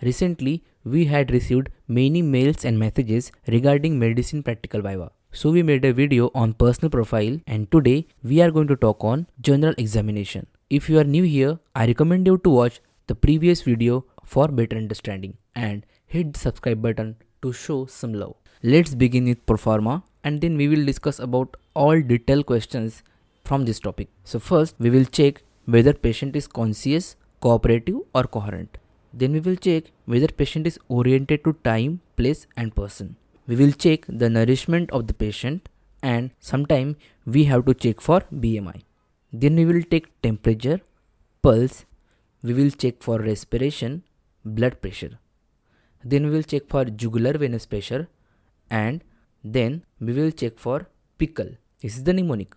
Recently, we had received many mails and messages regarding medicine practical viva. So we made a video on personal profile and today we are going to talk on general examination. If you are new here, I recommend you to watch the previous video for better understanding and hit the subscribe button to show some love. Let's begin with proforma and then we will discuss about all detailed questions from this topic. So first we will check whether patient is conscious, cooperative or coherent. Then we will check whether patient is oriented to time, place and person. We will check the nourishment of the patient and sometime we have to check for BMI. Then we will take temperature, pulse, we will check for respiration, blood pressure. Then we will check for jugular venous pressure and then we will check for PICCLE. This is the mnemonic.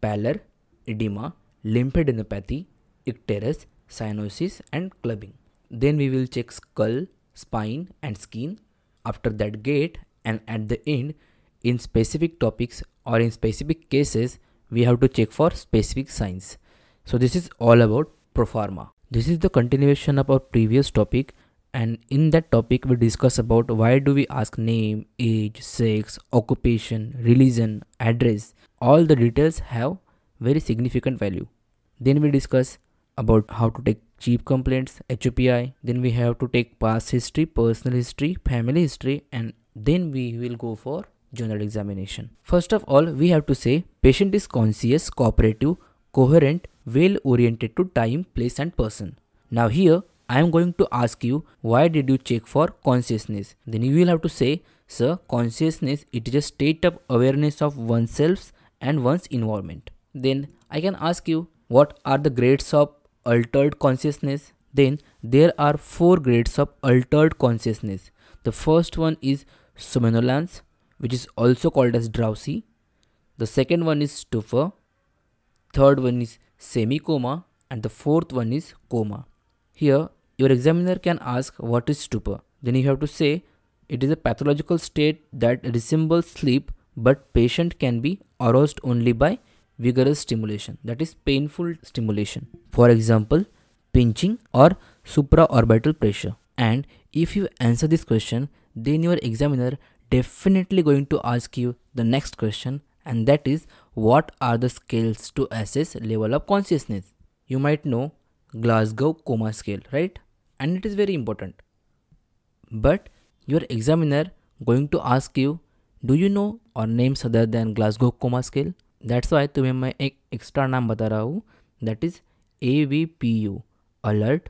Pallor, edema, lymphadenopathy, icterus, cyanosis and clubbing. Then we will check skull, spine and skin. After that gait and at the end in specific topics or in specific cases we have to check for specific signs. So this is all about proforma. This is the continuation of our previous topic and in that topic we discuss about why do we ask name, age, sex, occupation, religion, address. All the details have very significant value. Then we discuss about how to take chief complaints, HOPI. Then we have to take past history, personal history, family history and then we will go for general examination. First of all, we have to say patient is conscious, cooperative, coherent, well oriented to time, place and person. Now here I am going to ask you why did you check for consciousness? Then you will have to say sir consciousness it is a state of awareness of oneself and one's environment. Then I can ask you what are the grades of altered consciousness? Then there are four grades of altered consciousness. The first one is somnolence which is also called as drowsy. The second one is stupor. Third one is semi-coma and the fourth one is coma. Here your examiner can ask what is stupor. Then you have to say it is a pathological state that resembles sleep but patient can be aroused only by vigorous stimulation that is painful stimulation. For example pinching or supraorbital pressure. And if you answer this question then your examiner definitely going to ask you the next question and that is what are the scales to assess level of consciousness you might know glasgow coma scale right and it is very important but your examiner going to ask you do you know or names other than glasgow coma scale that's why तुम्हें मैं एक extra नाम बता रहा हूँ। That is A V P U alert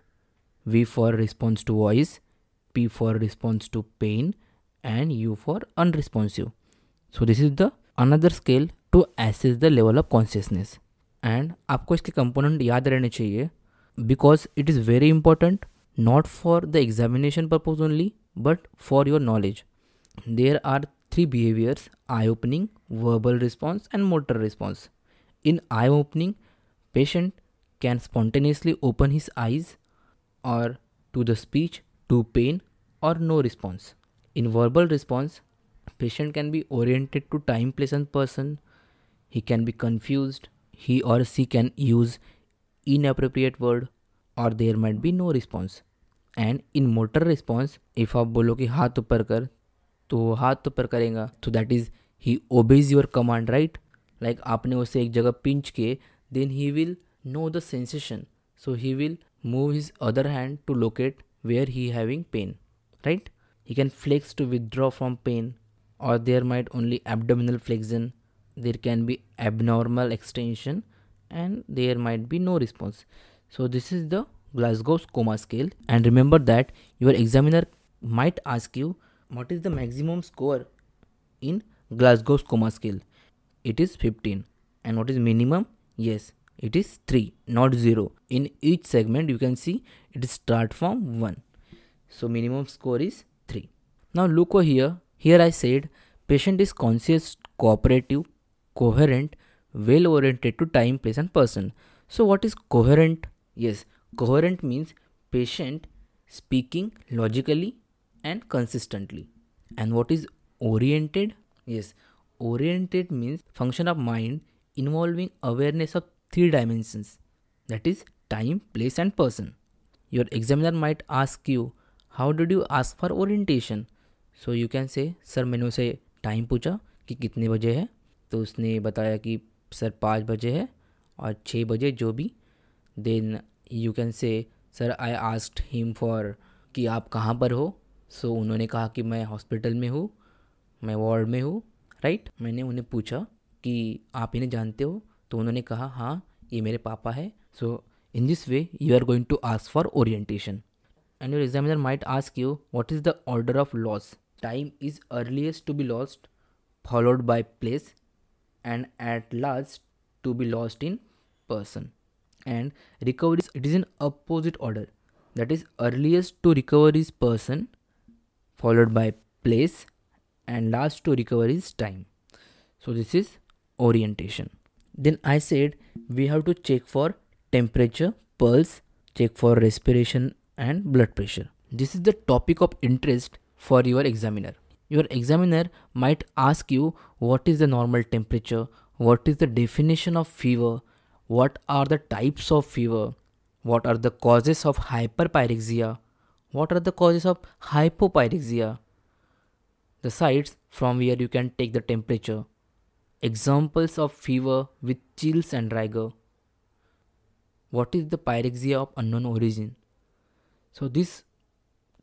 V for response to voice P for response to pain and U for unresponsive so this is the another scale to assess the level of consciousness and आपको इसके component याद रहने चाहिए because it is very important not for the examination purpose only but for your knowledge there are three behaviors eye opening, verbal response and motor response. In eye opening, patient can spontaneously open his eyes or to the speech, to pain or no response. In verbal response, patient can be oriented to time, place and person. He can be confused. He or she can use inappropriate word or there might be no response. And in motor response if आप बोलो कि हाथ ऊपर कर तो हाथ तो पर करेगा। तो that is he obeys your command right like आपने उसे एक जगह पिंच के then he will know the sensation so he will move his other hand to locate where he having pain right he can flex to withdraw from pain और there might only abdominal flexion there can be abnormal extension and there might be no response so this is the Glasgow coma scale and remember that your examiner might ask you what is the maximum score in glasgow's coma scale it is 15 and what is minimum yes it is 3 not 0 in each segment you can see it start from 1 so minimum score is 3. now look over here. Here I said patient is conscious, cooperative, coherent, well oriented to time, place and person. So what is coherent? Yes, coherent means patient speaking logically and consistently. And what is oriented? Yes, oriented means function of mind involving awareness of three dimensions that is time, place and person. Your examiner might ask you how did you ask for orientation so you can say sir मैंने उसे time पूछा कि कितने बजे है तो उसने बताया कि सर पाँच बजे है और छः बजे जो भी then you can say sir I asked him for कि आप कहाँ पर हो सो उन्होंने कहा कि मैं हॉस्पिटल में हूँ, मैं वार्ड में हूँ राइट मैंने उन्हें पूछा कि आप इन्हें जानते हो? तो उन्होंने कहा हाँ ये मेरे पापा है। So in this way you are going to ask for orientation and your examiner might ask you what is the order of loss time is earliest to be lost followed by place and at last to be lost in person and recovery it is in opposite order that is, earliest to recover is person followed by place and last to recover is time. So this is orientation. Then i said we have to check for temperature pulse check for respiration and blood pressure. This is the topic of interest for your examiner. Your examiner might ask you what is the normal temperature? What is the definition of fever, what are the types of fever, what are the causes of hyperpyrexia, what are the causes of hypopyrexia, the sites from where you can take the temperature, examples of fever with chills and rigor, what is the pyrexia of unknown origin. So, this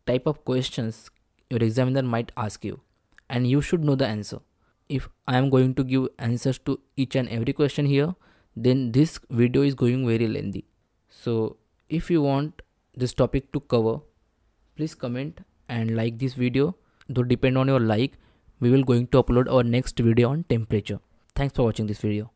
type of questions your examiner might ask you, and you should know the answer. If I am going to give answers to each and every question here then this video is going very lengthy. So if you want this topic to cover please comment and like this video. Though depend on your like we will going to upload our next video on temperature. Thanks for watching this video